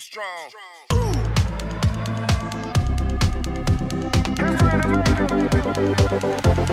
be strong. strong.